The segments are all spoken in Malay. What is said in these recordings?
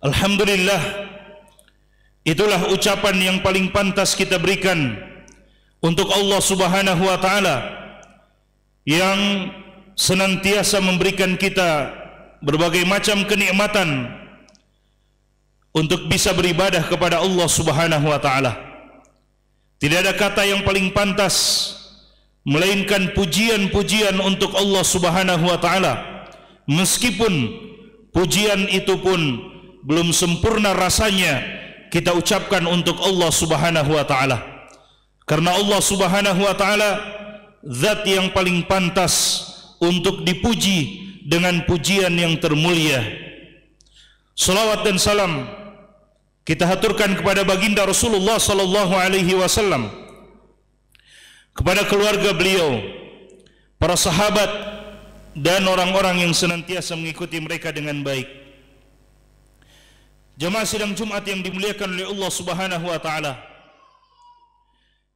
Alhamdulillah itulah ucapan yang paling pantas kita berikan untuk Allah Subhanahu wa taala yang senantiasa memberikan kita berbagai macam kenikmatan untuk bisa beribadah kepada Allah Subhanahu wa taala. Tidak ada kata yang paling pantas melainkan pujian-pujian untuk Allah Subhanahu wa taala. Meskipun pujian itu pun belum sempurna rasanya kita ucapkan untuk Allah Subhanahu wa taala. Karena Allah Subhanahu wa taala zat yang paling pantas untuk dipuji dengan pujian yang termulia. Salawat dan salam kita haturkan kepada baginda Rasulullah sallallahu alaihi wasallam kepada keluarga beliau, para sahabat dan orang-orang yang senantiasa mengikuti mereka dengan baik. Jemaah sidang Jumat yang dimuliakan oleh Allah Subhanahu wa taala.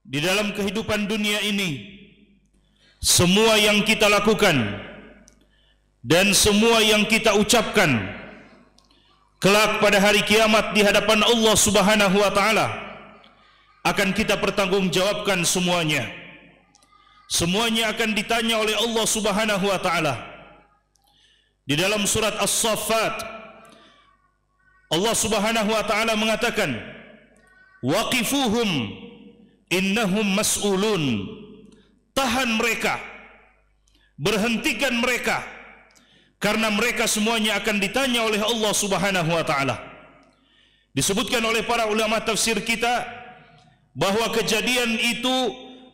Di dalam kehidupan dunia ini semua yang kita lakukan dan semua yang kita ucapkan kelak pada hari kiamat di hadapan Allah Subhanahu wa taala akan kita pertanggungjawabkan semuanya. Semuanya akan ditanya oleh Allah Subhanahu wa taala. Di dalam surat As-Saffat Allah Subhanahu wa taala mengatakan waqifuhum innahum mas'ulun. Tahan mereka berhentikan mereka karena mereka semuanya akan ditanya oleh Allah Subhanahu wa taala. Disebutkan oleh para ulama tafsir kita bahwa kejadian itu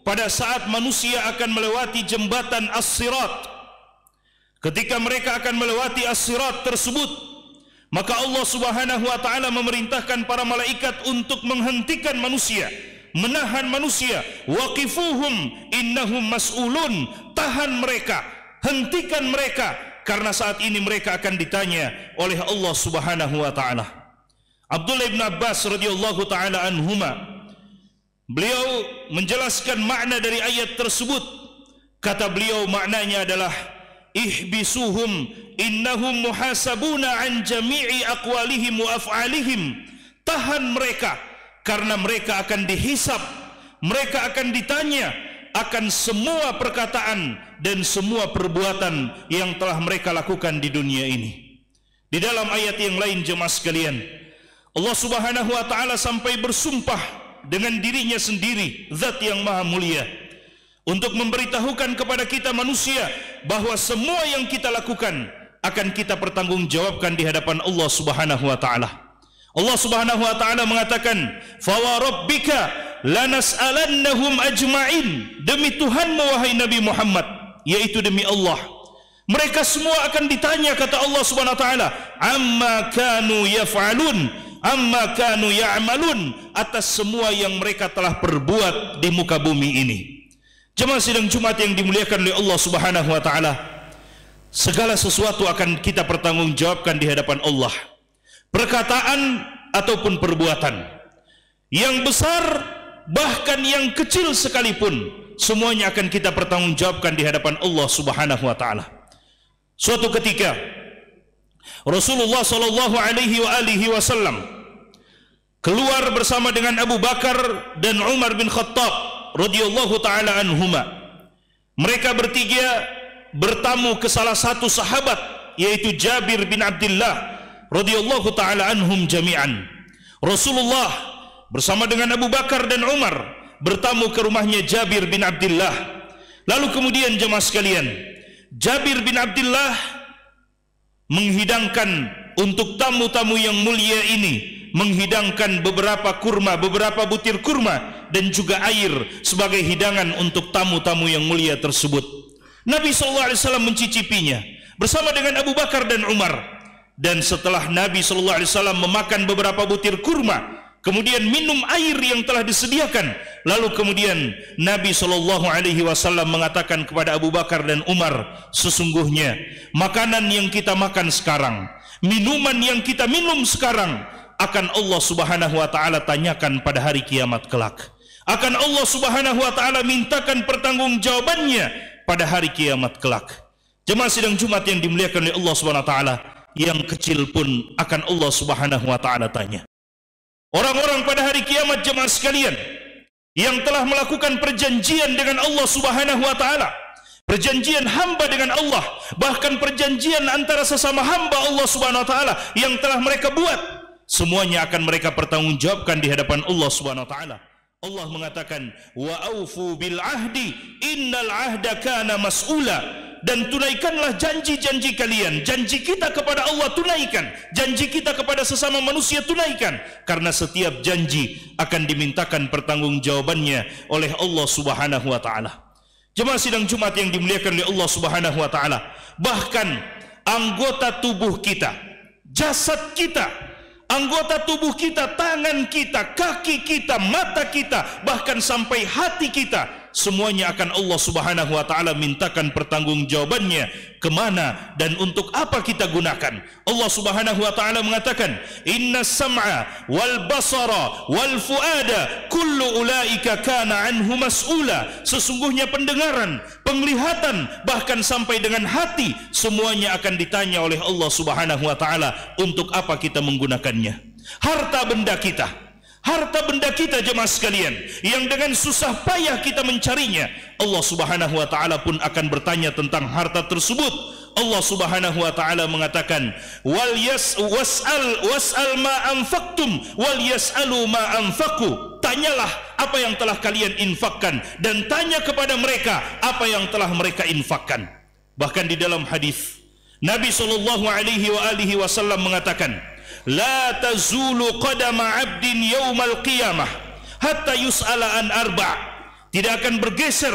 pada saat manusia akan melewati jembatan As-Sirat. Ketika mereka akan melewati As-Sirat tersebut maka Allah Subhanahu wa taala memerintahkan para malaikat untuk menghentikan manusia menahan manusia. Waqifuhum innahum mas'ulun. Tahan mereka hentikan mereka. Karena saat ini mereka akan ditanya oleh Allah Subhanahu wa taala. Abdullah bin Abbas radhiyallahu taala anhuma Beliau menjelaskan makna dari ayat tersebut. Kata beliau maknanya adalah ihbisuhum innahum muhasabuna an jami'i aqwalihim wa af'alihim. Tahan mereka karena mereka akan dihisap, mereka akan ditanya akan semua perkataan dan semua perbuatan yang telah mereka lakukan di dunia ini. Di dalam ayat yang lain jemaah sekalian, Allah Subhanahu wa taala sampai bersumpah dengan dirinya sendiri zat yang maha mulia untuk memberitahukan kepada kita manusia bahawa semua yang kita lakukan akan kita pertanggungjawabkan di hadapan Allah Subhanahu wa taala. Allah Subhanahu wa taala mengatakan, "Fa wa rabbika lanas'alannahum ajma'in." Demi Tuhanmu wahai Nabi Muhammad, yaitu demi Allah. Mereka semua akan ditanya kata Allah Subhanahu wa taala, "Amma kanu yaf'alun?" amma kanu ya'malun atas semua yang mereka telah perbuat di muka bumi ini. Jemaah sidang Jumat yang dimuliakan oleh Allah Subhanahu wa taala. Segala sesuatu akan kita pertanggungjawabkan di hadapan Allah. Perkataan ataupun perbuatan. Yang besar bahkan yang kecil sekalipun semuanya akan kita pertanggungjawabkan di hadapan Allah Subhanahu wa taala. Suatu ketika Rasulullah sallallahu alaihi wa alihi wasallam keluar bersama dengan Abu Bakar dan Umar bin Khattab radhiyallahu taala anhuma. Mereka bertiga bertamu ke salah satu sahabat yaitu Jabir bin Abdullah radhiyallahu taala anhum jami'an. Rasulullah bersama dengan Abu Bakar dan Umar bertamu ke rumahnya Jabir bin Abdullah. Lalu kemudian jemaah sekalian, Jabir bin Abdullah menghidangkan untuk tamu-tamu yang mulia ini menghidangkan beberapa kurma, beberapa butir kurma dan juga air sebagai hidangan untuk tamu-tamu yang mulia tersebut. Nabi SAW mencicipinya bersama dengan Abu Bakar dan Umar. Dan setelah Nabi SAW memakan beberapa butir kurma, kemudian minum air yang telah disediakan lalu kemudian Nabi sallallahu alaihi wasallam mengatakan kepada Abu Bakar dan Umar sesungguhnya makanan yang kita makan sekarang minuman yang kita minum sekarang akan Allah Subhanahu wa taala tanyakan pada hari kiamat kelak akan Allah Subhanahu wa taala mintakan pertanggungjawabannya pada hari kiamat kelak jemaah sidang Jumat yang dimuliakan oleh Allah Subhanahu wa taala yang kecil pun akan Allah Subhanahu wa taala tanya. Orang-orang pada hari kiamat jemaah sekalian yang telah melakukan perjanjian dengan Allah Subhanahu wa taala, perjanjian hamba dengan Allah, bahkan perjanjian antara sesama hamba Allah Subhanahu wa taala yang telah mereka buat, semuanya akan mereka pertanggungjawabkan di hadapan Allah Subhanahu wa taala. Allah mengatakan wa aufu bil ahdi innal ahda kana mas'ula. Dan tunaikanlah janji-janji kalian. Janji kita kepada Allah tunaikan. Janji kita kepada sesama manusia tunaikan. Karena setiap janji akan dimintakan pertanggungjawabannya oleh Allah Subhanahu wa taala. Jemaah sidang Jumat yang dimuliakan oleh Allah Subhanahu wa taala. Bahkan anggota tubuh kita jasad kita anggota tubuh kita, tangan kita, kaki kita, mata kita, bahkan sampai hati kita semuanya akan Allah Subhanahu wa taala mintakan pertanggungjawabannya kemana dan untuk apa kita gunakan. Allah Subhanahu wa taala mengatakan inna sam'a wal basara wal fuada kullu ulaika kana anhu mas'ula. Sesungguhnya pendengaran penglihatan bahkan sampai dengan hati semuanya akan ditanya oleh Allah Subhanahu wa taala untuk apa kita menggunakannya. Harta benda kita harta benda kita jemaah sekalian yang dengan susah payah kita mencarinya Allah Subhanahu wa taala pun akan bertanya tentang harta tersebut. Allah Subhanahu wa taala mengatakan wal yas wasal wasal ma anfaqtum wal yasalu ma anfaqu. Tanyalah apa yang telah kalian infakkan dan tanya kepada mereka apa yang telah mereka infakkan. Bahkan di dalam hadis Nabi sallallahu alaihi wa alihi wasallam mengatakan la tazulu qadama 'abdin yaumal qiyamah hatta yus'ala an arba' tidak akan bergeser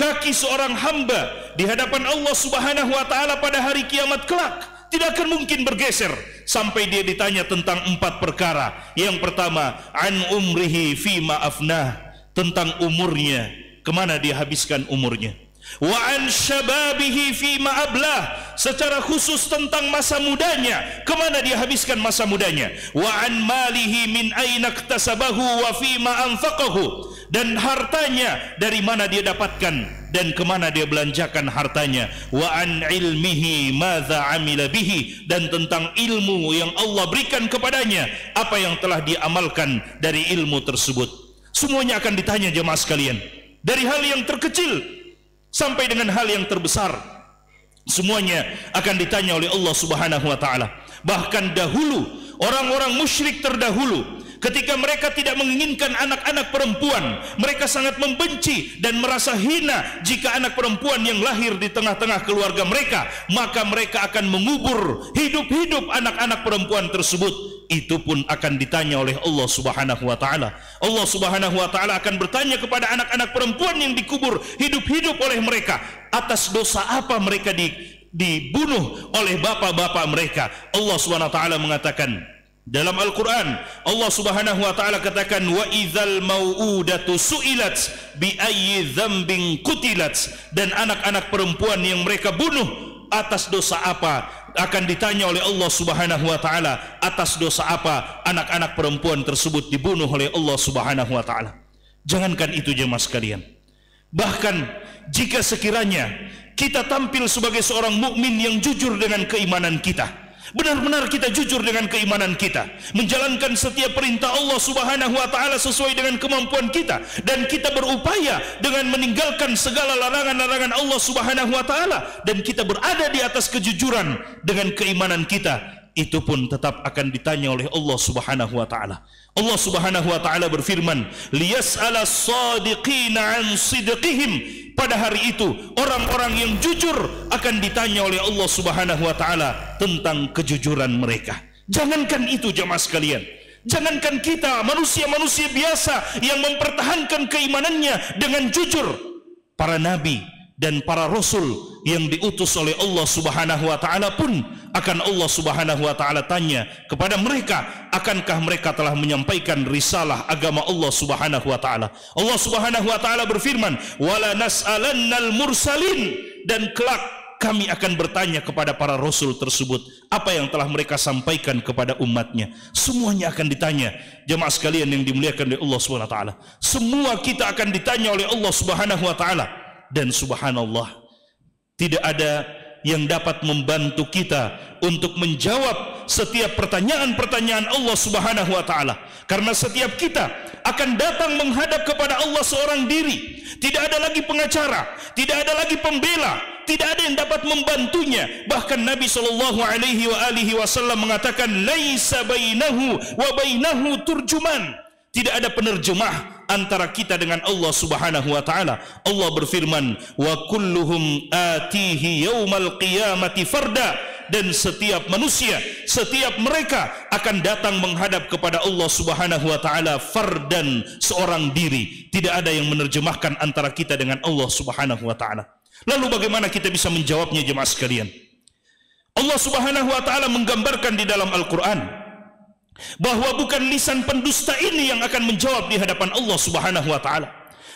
kaki seorang hamba di hadapan Allah Subhanahu wa taala pada hari kiamat kelak. Tidak akan mungkin bergeser sampai dia ditanya tentang empat perkara. Yang pertama an umrihi fi afnah. Tentang umurnya kemana dia habiskan umurnya wa an shababihi fi ma ablah. Secara khusus tentang masa mudanya. Ke mana dia habiskan masa mudanya? Wa an malihi min aina iktasabahu wa fi ma anfaqahu. Dan hartanya dari mana dia dapatkan dan ke mana dia belanjakan hartanya. Wa an ilmihi madza amila bihi. Dan tentang ilmu yang Allah berikan kepadanya apa yang telah diamalkan dari ilmu tersebut. Semuanya akan ditanya jemaah sekalian. Dari hal yang terkecil sampai dengan hal yang terbesar. Semuanya akan ditanya oleh Allah Subhanahu wa taala. Bahkan dahulu orang-orang musyrik terdahulu ketika mereka tidak menginginkan anak-anak perempuan mereka sangat membenci dan merasa hina jika anak perempuan yang lahir di tengah-tengah keluarga mereka maka mereka akan mengubur hidup-hidup anak-anak perempuan tersebut. Itu pun akan ditanya oleh Allah Subhanahu wa taala. Allah Subhanahu wa taala akan bertanya kepada anak-anak perempuan yang dikubur hidup-hidup oleh mereka atas dosa apa mereka di, dibunuh oleh bapak-bapak mereka? Allah Subhanahu wa taala mengatakan dalam Al-Quran Allah subhanahu wa ta'ala katakan Wa idhal mau'udatu su'ilat Bi ayyi dhambin kutilat. Dan anak-anak perempuan yang mereka bunuh Atas dosa apa? Akan ditanya oleh Allah subhanahu wa ta'ala Atas dosa apa Anak-anak perempuan tersebut dibunuh oleh Allah subhanahu wa ta'ala? Jangankan itu jemaah sekalian. Bahkan jika sekiranya Kita tampil sebagai seorang mukmin yang jujur dengan keimanan kita Benar-benar kita jujur dengan keimanan kita, menjalankan setiap perintah Allah Subhanahu wa taala sesuai dengan kemampuan kita. Dan kita berupaya dengan meninggalkan segala larangan-larangan Allah Subhanahu wa taala. Dan kita berada di atas kejujuran dengan keimanan kita itu pun tetap akan ditanya oleh Allah Subhanahu wa taala. Allah Subhanahu wa taala berfirman, "Liyas'ala as-sadiqina 'an sidqihim." Pada hari itu, orang-orang yang jujur akan ditanya oleh Allah Subhanahu wa taala tentang kejujuran mereka. Jangankan itu jemaah sekalian, jangankan kita manusia-manusia biasa yang mempertahankan keimanannya dengan jujur, para nabi dan para rasul yang diutus oleh Allah Subhanahu wa taala pun akan Allah Subhanahu wa taala tanya kepada mereka akankah mereka telah menyampaikan risalah agama Allah Subhanahu wa taala? Allah Subhanahu wa taala berfirman wala nas'alannal mursalin. Dan kelak kami akan bertanya kepada para rasul tersebut apa yang telah mereka sampaikan kepada umatnya? Semuanya akan ditanya. Jemaah sekalian yang dimuliakan oleh Allah Subhanahu wa taala semua kita akan ditanya oleh Allah Subhanahu wa taala dan subhanallah tidak ada yang dapat membantu kita untuk menjawab setiap pertanyaan-pertanyaan Allah Subhanahu wa taala. Karena setiap kita akan datang menghadap kepada Allah seorang diri. Tidak ada lagi pengacara, tidak ada lagi pembela, tidak ada yang dapat membantunya. Bahkan Nabi sallallahu alaihi wa alihi wasallam mengatakan laisa bainahu wa bainahu turjuman. Tidak ada penerjemah antara kita dengan Allah Subhanahu wa taala. Allah berfirman, "Wa kulluhum atihi yaumal qiyamati farda." Dan setiap manusia, setiap mereka akan datang menghadap kepada Allah Subhanahu wa taala fardan seorang diri. Tidak ada yang menerjemahkan antara kita dengan Allah Subhanahu wa taala. Lalu bagaimana kita bisa menjawabnya jemaah sekalian? Allah Subhanahu wa taala menggambarkan di dalam Al-Qur'an bahawa bukan lisan pendusta ini yang akan menjawab di hadapan Allah Subhanahu wa taala.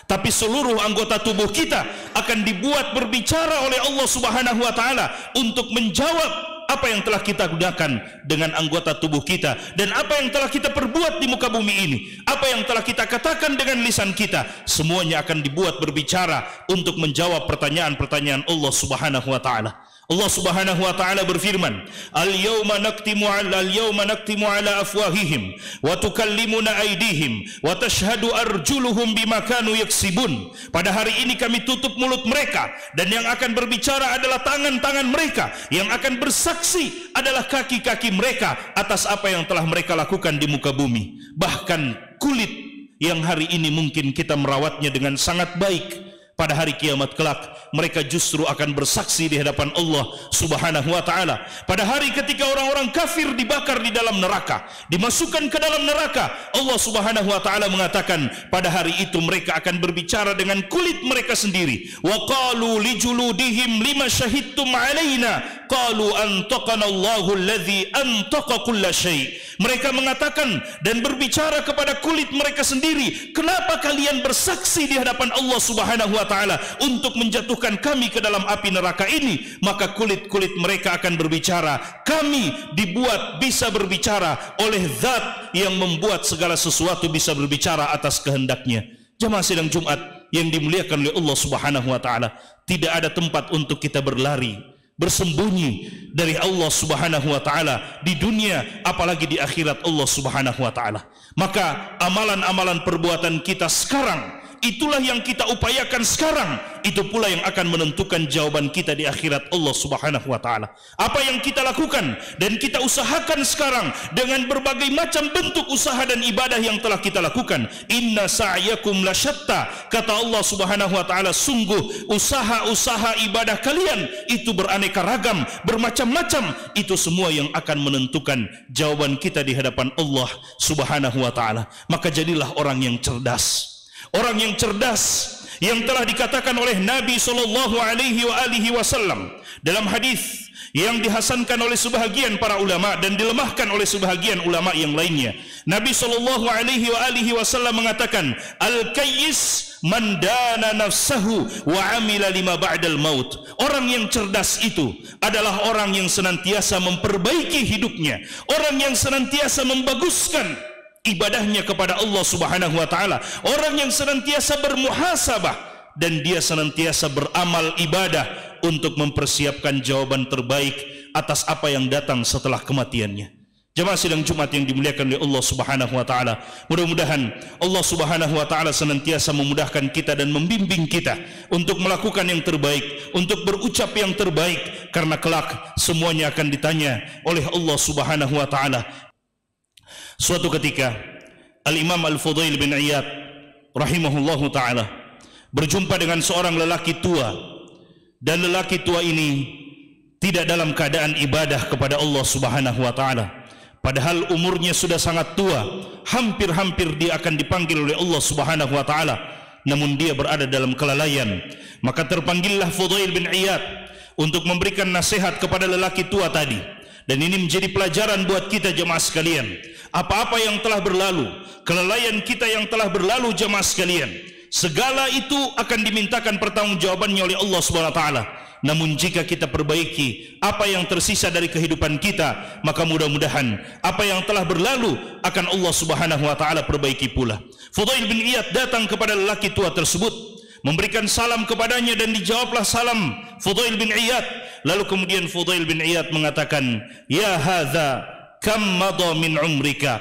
Tapi seluruh anggota tubuh kita akan dibuat berbicara oleh Allah Subhanahu wa taala untuk menjawab apa yang telah kita gunakan dengan anggota tubuh kita dan apa yang telah kita perbuat di muka bumi ini. Apa yang telah kita katakan dengan lisan kita semuanya akan dibuat berbicara untuk menjawab pertanyaan-pertanyaan Allah Subhanahu wa taala Allah Subhanahu wa taala berfirman, "Al-yauma naktimu 'ala al-yauma naktimu 'ala afwahihim wa tukallimuna aydihim wa tashhadu arjuluhum bima kanu yaksibun." Pada hari ini kami tutup mulut mereka dan yang akan berbicara adalah tangan-tangan mereka, yang akan bersaksi adalah kaki-kaki mereka atas apa yang telah mereka lakukan di muka bumi. Bahkan kulit yang hari ini mungkin kita merawatnya dengan sangat baik pada hari kiamat kelak mereka justru akan bersaksi di hadapan Allah Subhanahu wa taala. Pada hari ketika orang-orang kafir dibakar di dalam neraka dimasukkan ke dalam neraka Allah Subhanahu wa taala mengatakan pada hari itu mereka akan berbicara dengan kulit mereka sendiri. Wa qalu li juludihim lima syahidtum alaina? Qalu antaqana Allahu allazi antaqa kulla syai mereka mengatakan dan berbicara kepada kulit mereka sendiri kenapa kalian bersaksi di hadapan Allah Subhanahu wa taala untuk menjatuhkan kami ke dalam api neraka ini? Maka kulit-kulit mereka akan berbicara. Kami dibuat bisa berbicara oleh zat yang membuat segala sesuatu bisa berbicara atas kehendaknya. Jemaah sidang Jumat yang dimuliakan oleh Allah Subhanahu wa taala tidak ada tempat untuk kita berlari bersembunyi dari Allah Subhanahu wa taala di dunia apalagi di akhirat Allah Subhanahu wa taala. Maka amalan-amalan perbuatan kita sekarang itulah yang kita upayakan sekarang. Itu pula yang akan menentukan jawaban kita di akhirat Allah Subhanahu wa taala. Apa yang kita lakukan dan kita usahakan sekarang dengan berbagai macam bentuk usaha dan ibadah yang telah kita lakukan. Inna sa'yakum lasyatta kata Allah Subhanahu wa taala sungguh usaha-usaha ibadah kalian itu beraneka ragam bermacam-macam. Itu semua yang akan menentukan jawaban kita di hadapan Allah Subhanahu wa taala. Maka jadilah orang yang cerdas orang yang cerdas yang telah dikatakan oleh Nabi sallallahu alaihi wa alihi wasallam dalam hadis yang dihasankan oleh sebahagian para ulama dan dilemahkan oleh sebahagian ulama yang lainnya. Nabi sallallahu alaihi wa alihi wasallam mengatakan, "Al-kayyis man dana nafsahu wa amila lima ba'dal maut." Orang yang cerdas itu adalah orang yang senantiasa memperbaiki hidupnya, orang yang senantiasa membaguskan ibadahnya kepada Allah Subhanahu wa taala. Orang yang senantiasa bermuhasabah dan dia senantiasa beramal ibadah untuk mempersiapkan jawaban terbaik atas apa yang datang setelah kematiannya. Jemaah sidang Jumat yang dimuliakan oleh Allah Subhanahu wa taala. Mudah-mudahan Allah Subhanahu wa taala senantiasa memudahkan kita dan membimbing kita untuk melakukan yang terbaik untuk berucap yang terbaik karena kelak semuanya akan ditanya oleh Allah Subhanahu wa taala Suatu ketika Al-Imam Al-Fudail bin Iyad rahimahullahu taala berjumpa dengan seorang lelaki tua. Dan lelaki tua ini tidak dalam keadaan ibadah kepada Allah Subhanahu wa taala. Padahal umurnya sudah sangat tua hampir-hampir dia akan dipanggil oleh Allah Subhanahu wa taala. Namun dia berada dalam kelalaian. Maka terpanggillah Fudail bin Iyad untuk memberikan nasihat kepada lelaki tua tadi dan ini menjadi pelajaran buat kita jemaah sekalian. Apa-apa yang telah berlalu kelalaian kita yang telah berlalu jemaah sekalian segala itu akan dimintakan pertanggungjawabannya oleh Allah Subhanahu wa taala. Namun jika kita perbaiki apa yang tersisa dari kehidupan kita maka mudah-mudahan apa yang telah berlalu akan Allah Subhanahu wa taala perbaiki pula. Fudail bin Iyad datang kepada lelaki tua tersebut memberikan salam kepadanya dan dijawablah salam Fudail bin Iyad Lalu kemudian Fudail bin Iyad mengatakan, "Ya hadza kam madha min umrika?"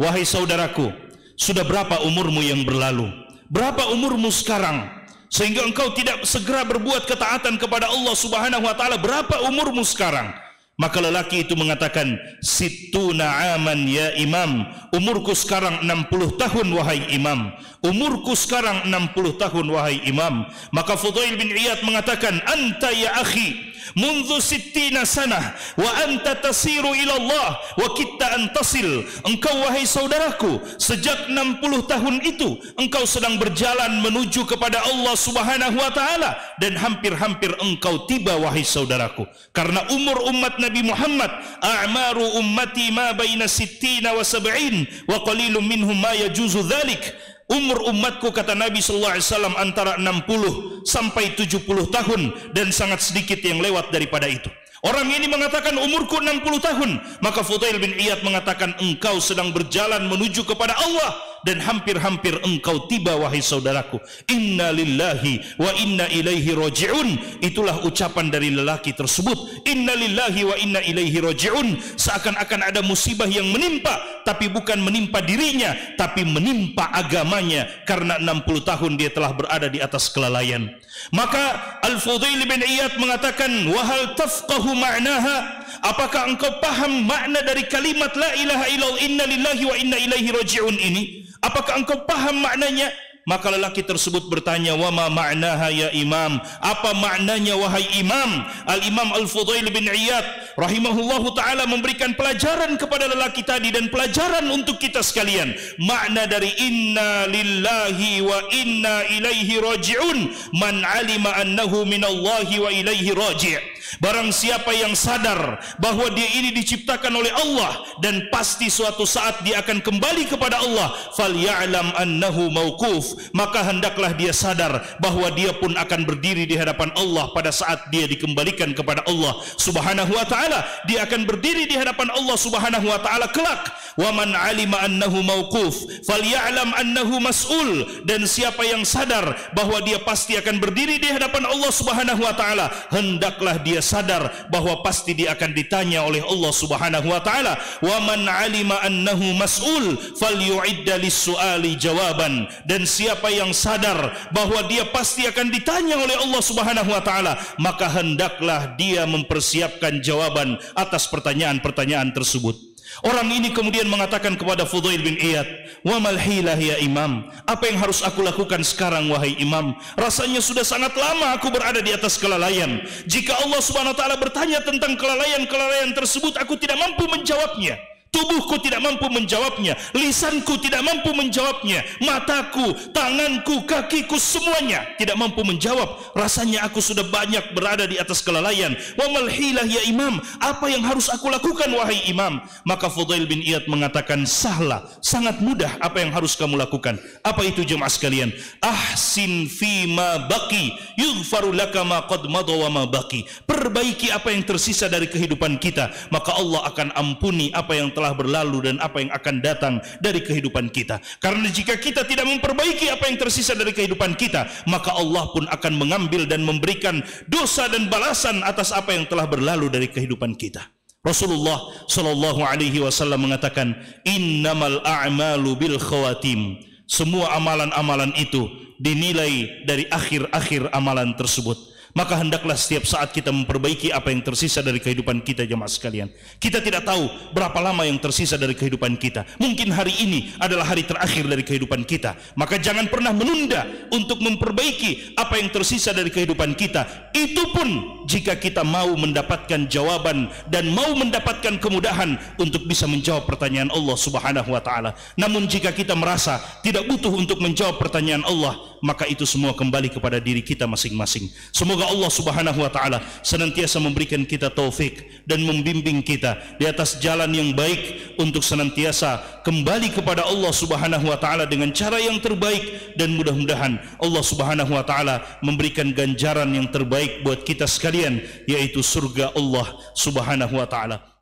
Wahai saudaraku, sudah berapa umurmu yang berlalu? Berapa umurmu sekarang? Sehingga engkau tidak segera berbuat ketaatan kepada Allah Subhanahu wa taala. Berapa umurmu sekarang? Maka lelaki itu mengatakan, Situna aman ya imam. Umurku sekarang 60 tahun wahai imam. Umurku sekarang 60 tahun wahai imam. Maka Fudail bin Iyad mengatakan, Anta ya akhi. Mundu sittina sanah wa anta tasiru ila Allah wa kita antasil. engkau wahai saudaraku sejak 60 tahun itu engkau sedang berjalan menuju kepada Allah subhanahu wa ta'ala dan hampir-hampir engkau tiba wahai saudaraku karena umur umat Nabi Muhammad a'maru ummati ma baina sittina wa sab'in wa qalilum minhum ma yajuzu dhalik umur umatku kata Nabi sallallahu alaihi wasallam antara 60 sampai 70 tahun dan sangat sedikit yang lewat daripada itu. Orang ini mengatakan umurku 60 tahun, maka Fudail bin Iyad mengatakan engkau sedang berjalan menuju kepada Allah dan hampir-hampir engkau tiba wahai saudaraku. Inna lillahi wa inna ilaihi raji'un itulah ucapan dari lelaki tersebut. Inna lillahi wa inna ilaihi raji'un seakan-akan ada musibah yang menimpa tapi bukan menimpa dirinya tapi menimpa agamanya. Karena 60 tahun dia telah berada di atas kelalaian. Maka Al-Fudail bin Iyad mengatakan wahal tafqahu ma'naha apakah engkau paham makna dari kalimat la ilaha illallah inna lillahi wa inna ilaihi raji'un ini Apakah engkau paham maknanya? Maka lelaki tersebut bertanya, "Wa ma ma'naha ya Imam?" Apa maknanya wahai Imam? Al-Imam Al-Fudail bin Iyad rahimahullahu taala memberikan pelajaran kepada lelaki tadi dan pelajaran untuk kita sekalian. Makna dari inna lillahi wa inna ilaihi raji'un man 'alima annahu minallahi wa ilaihi raji'. Barang siapa yang sadar bahawa dia ini diciptakan oleh Allah dan pasti suatu saat dia akan kembali kepada Allah, falyalam annahu mauquf, maka hendaklah dia sadar bahawa dia pun akan berdiri di hadapan Allah pada saat dia dikembalikan kepada Allah Subhanahu wa taala. Dia akan berdiri di hadapan Allah Subhanahu wa taala kelak. Wa man alima annahu mauquf, falyalam annahu mas'ul dan siapa yang sadar bahawa dia pasti akan berdiri di hadapan Allah Subhanahu wa taala, hendaklah dia dia sadar bahawa pasti dia akan ditanya oleh Allah Subhanahu wa taala wa man alima annahu mas'ul falyu'idda lis-su'ali jawaban. Dan siapa yang sadar bahawa dia pasti akan ditanya oleh Allah Subhanahu wa taala maka hendaklah dia mempersiapkan jawaban atas pertanyaan-pertanyaan tersebut Orang ini kemudian mengatakan kepada Fudail bin Iyad, "Wa mal hilah ya Imam? Apa yang harus aku lakukan sekarang wahai Imam? Rasanya sudah sangat lama aku berada di atas kelalaian. Jika Allah Subhanahu wa taala bertanya tentang kelalaian-kelalaian tersebut, aku tidak mampu menjawabnya." Tubuhku tidak mampu menjawabnya. Lisanku tidak mampu menjawabnya. Mataku, tanganku, kakiku semuanya Tidak mampu menjawab. Rasanya aku sudah banyak berada di atas kelalaian. Wa malhilah ya imam? Apa yang harus aku lakukan wahai imam? Maka Fudail bin Iyad mengatakan Sahlah, sangat mudah apa yang harus kamu lakukan. Apa itu jemaah sekalian? Ahsin fi ma baki Yughfaru laka ma qad wa ma baki Perbaiki apa yang tersisa dari kehidupan kita Maka Allah akan ampuni apa yang telah berlalu dan apa yang akan datang dari kehidupan kita. Karena jika kita tidak memperbaiki apa yang tersisa dari kehidupan kita, maka Allah pun akan mengambil dan memberikan dosa dan balasan atas apa yang telah berlalu dari kehidupan kita. Rasulullah sallallahu alaihi wasallam mengatakan, "Innamal a'malu bil khawatim." Semua amalan-amalan itu dinilai dari akhir-akhir amalan tersebut maka hendaklah setiap saat kita memperbaiki apa yang tersisa dari kehidupan kita jemaah sekalian. Kita tidak tahu berapa lama yang tersisa dari kehidupan kita. Mungkin hari ini adalah hari terakhir dari kehidupan kita. Maka jangan pernah menunda untuk memperbaiki apa yang tersisa dari kehidupan kita. Itu pun jika kita mau mendapatkan jawaban dan mau mendapatkan kemudahan untuk bisa menjawab pertanyaan Allah Subhanahu wa taala. Namun jika kita merasa tidak butuh untuk menjawab pertanyaan Allah, maka itu semua kembali kepada diri kita masing-masing. Semoga Allah Subhanahu wa taala senantiasa memberikan kita taufik dan membimbing kita di atas jalan yang baik untuk senantiasa kembali kepada Allah Subhanahu wa taala dengan cara yang terbaik dan mudah-mudahan Allah Subhanahu wa taala memberikan ganjaran yang terbaik buat kita sekalian yaitu surga Allah Subhanahu wa taala.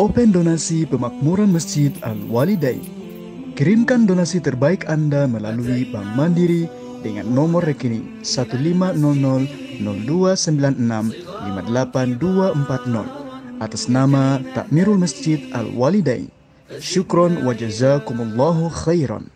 Open donasi pemakmuran Masjid Al-Walidain. Kirimkan donasi terbaik Anda melalui Bank Mandiri dengan nomor rekening 1500 029658240 atas nama Takmirul Masjid Al-Walidain. Syukron wa jazakumullahu khairan.